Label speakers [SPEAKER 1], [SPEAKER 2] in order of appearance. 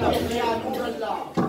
[SPEAKER 1] 了，我们呀，工资啊。